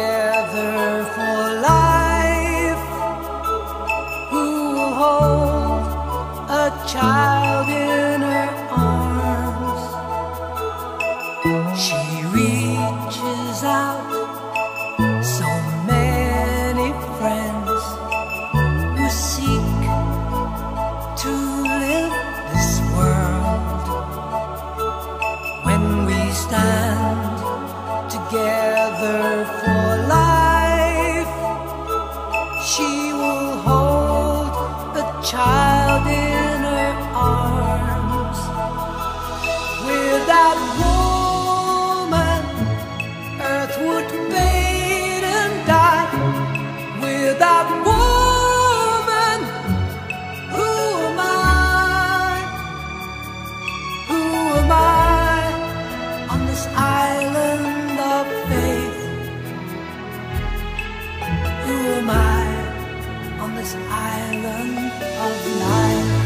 together for life. Who will hold a child? this island of night.